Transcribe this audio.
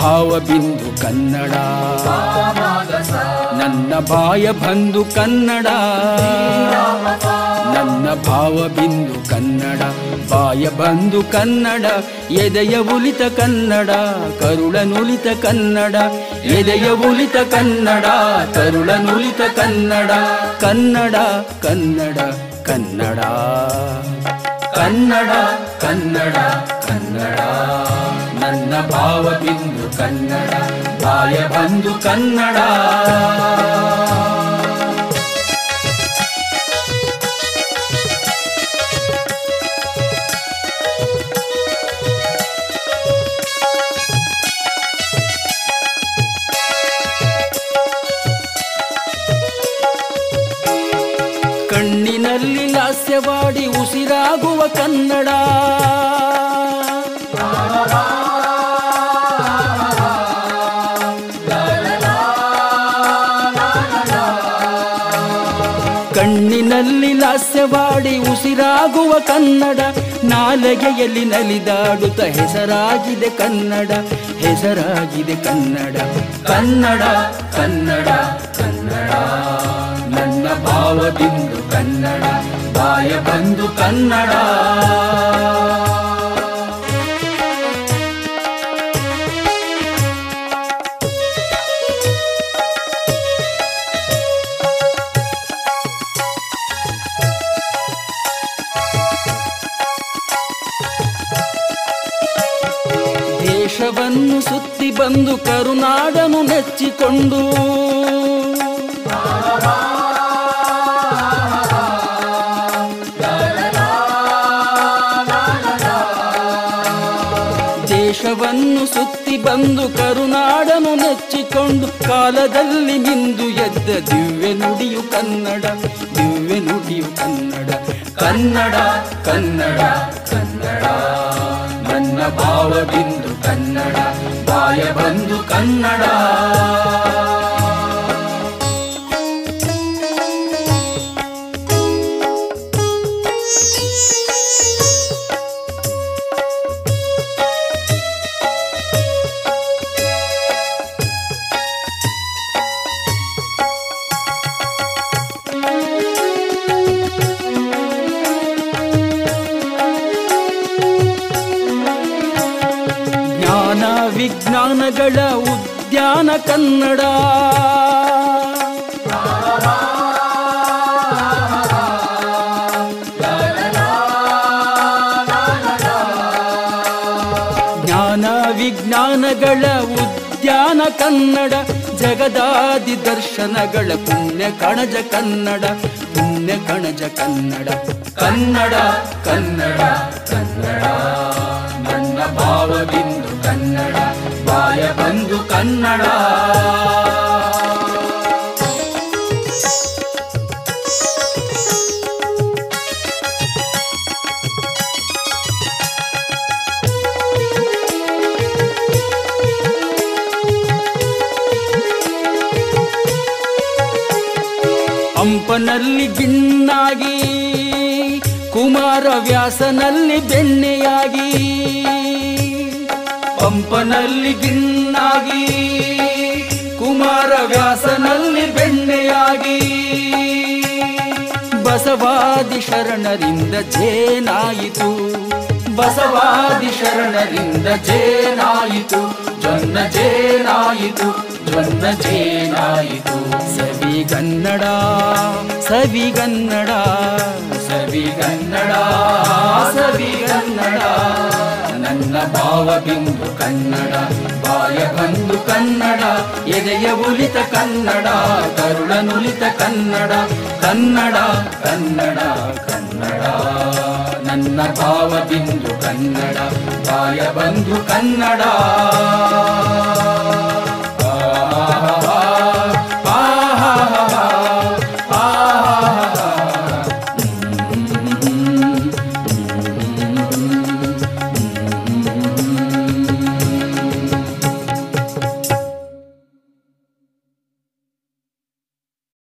ಭಾವ ಬಿಂದು ಕನ್ನಡ. ನನ್ನ ಬಾಯ ಬಂದು ಕನ್ನಡ. ನನ್ನ ಭಾವ ಬಿಂದು ಕನ್ನಡ. ಬಾಯ ಬಂದು ಕನ್ನಡ. ಎದೆಯ ಉಲಿತ ಕನ್ನಡ. ಕರುಳ ನುಲಿತ ಕನ್ನಡ. ಎದೆಯ ಉಲಿತ ಕನ್ನಡ. ಕರುಳ ನುಲಿತ ಕನ್ನಡ. ಕನ್ನಡ ಕನ್ನಡ ಕನ್ನಡ. ಕನ್ನಡ. ಕನ್ನಡ ಕನ್ನಡ. ನನ್ನ ಭಾವ ಬಿಂದು ಕನ್ನಡ ಬಾಯ ಬಂದು ಕನ್ನಡ. ಲಾಸ್ಯವಾಡಿ ಉಸಿರಾಗುವ ಕನ್ನಡ. ಕಣ್ಣಿನಲ್ಲಿ ಲಾಸ್ಯವಾಡಿ ಉಸಿರಾಗುವ ಕನ್ನಡ, ನಾಲಗೆಯಲ್ಲಿ ನಲಿದಾಡುತ್ತ ಹೆಸರಾಗಿದೆ ಕನ್ನಡ ಹೆಸರಾಗಿದೆ ಕನ್ನಡ. ಕನ್ನಡ ಕನ್ನಡ ಕನ್ನಡ, ನನ್ನ ಭಾವ ಬಿಂದು ಕನ್ನಡ. ಬಾಯ ಬಂದು ಕನ್ನಡ. ದೇಶವನ್ನು ಸುತ್ತಿ ಬಂದು ಕರುನಾಡನು ನೆಚ್ಚಿಕೊಂಡು. ದೇಶವನ್ನು ಸುತ್ತಿ ಬಂದು ಕರುನಾಡನು ನೆಚ್ಚಿಕೊಂಡು ಕಾಲದಲ್ಲಿ ನಿಂದು ಎದ್ದ ದಿವ್ಯ ನುಡಿಯು ಕನ್ನಡ, ದಿವ್ಯ ನುಡಿಯು ಕನ್ನಡ. ಕನ್ನಡ ಕನ್ನಡ ಕನ್ನಡ. ನನ್ನ ಭಾವ ಬಿಂದು ಕನ್ನಡ ಬಾಯ ಬಂದು ಕನ್ನಡ. ವಿಜ್ಞಾನಗಳ ಉದ್ಯಾನ ಕನ್ನಡ. ಜ್ಞಾನ ವಿಜ್ಞಾನಗಳ ಉದ್ಯಾನ ಕನ್ನಡ. ಜಗದಾದಿ ದರ್ಶನಗಳ ಪುಣ್ಯ ಕಣಜ ಕನ್ನಡ. ಪುಣ್ಯ ಕಣಜ ಕನ್ನಡ. ಕನ್ನಡ ಕನ್ನಡ ಕನ್ನಡ. ನನ್ನ ಭಾವ ಬಿಂದು ಕನ್ನಡ ಬಾಯ ಬಂದು ಕನ್ನಡ. ಹಂಪನಲ್ಲಿ ಕುಮಾರ ವ್ಯಾಸನಲ್ಲಿ ಬೆಣ್ಣೆಯಾಗಿ ಪಂಪನಲ್ಲಿ ಗಿಣ್ಣಾಗಿ ಕುಮಾರ ವ್ಯಾಸನಲ್ಲಿ ಬೆಣ್ಣೆಯಾಗಿ, ಬಸವಾದಿ ಶರಣರಿಂದ ಜೇನಾಯಿತು, ಬಸವಾದಿ ಶರಣರಿಂದ ಜೇನಾಯಿತು, ಜೊನ್ನ ಜೇನಾಯಿತು ಜೊನ್ನ ಜೇನಾಯಿತು. ಸವಿಗನ್ನಡ ಸವಿಗನ್ನಡ ಸವಿಗನ್ನಡ ಸವಿಗನ್ನಡ ನನ್ನ ಭಾವ ಬಿಂದು ಕನ್ನಡ ಬಾಯ ಬಂದು ಕನ್ನಡ ಎದೆಯ ಉಲಿತ ಕನ್ನಡ ಕರುಳ ನುಲಿತ ಕನ್ನಡ ಕನ್ನಡ ಕನ್ನಡ ಕನ್ನಡ ನನ್ನ ಭಾವ ಬಿಂದು ಕನ್ನಡ ಬಾಯ ಬಂದು ಕನ್ನಡ